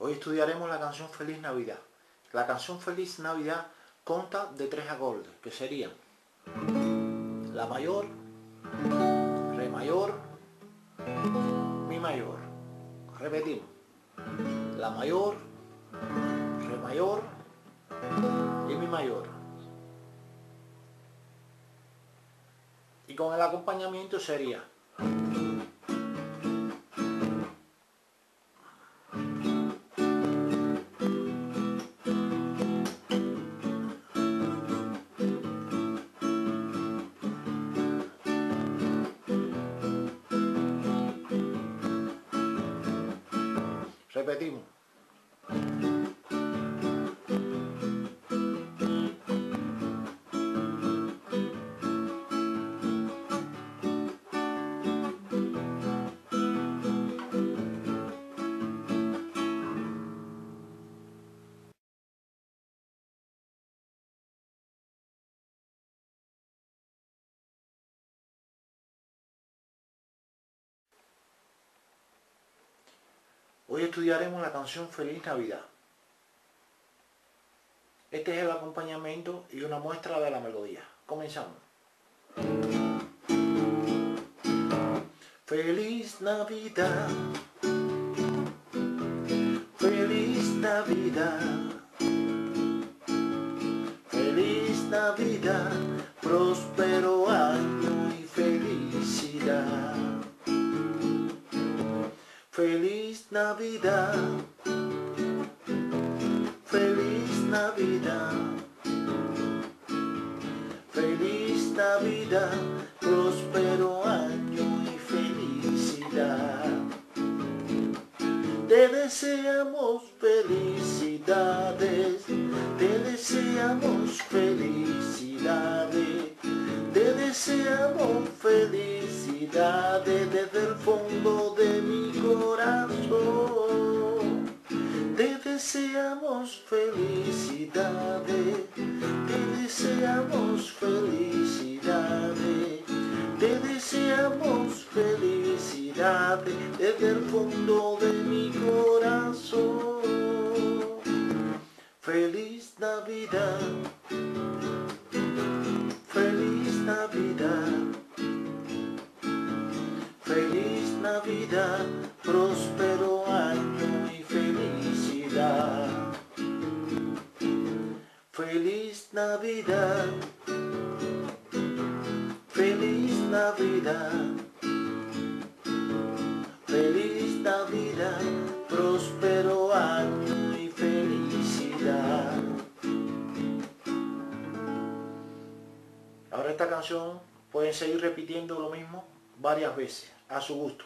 Hoy estudiaremos la canción Feliz Navidad. La canción Feliz Navidad consta de tres acordes, que serían La mayor, Re mayor, Mi mayor. Repetimos. La mayor, Re mayor y Mi mayor. Y con el acompañamiento sería Repetimos. Hoy estudiaremos la canción Feliz Navidad. Este es el acompañamiento y una muestra de la melodía. Comenzamos. Feliz Navidad, Feliz Navidad, Feliz Navidad, feliz Navidad, próspero año y felicidad. Te deseamos felicidades, te deseamos felicidades, te deseamos felicidades desde el fondo deseamos felicidades, te deseamos felicidades, te deseamos felicidades desde el fondo de mi corazón. Feliz Navidad, feliz Navidad. Feliz Navidad, próspero Navidad, feliz Navidad. Feliz Navidad, próspero año y felicidad. Ahora esta canción pueden seguir repitiendo lo mismo varias veces, a su gusto.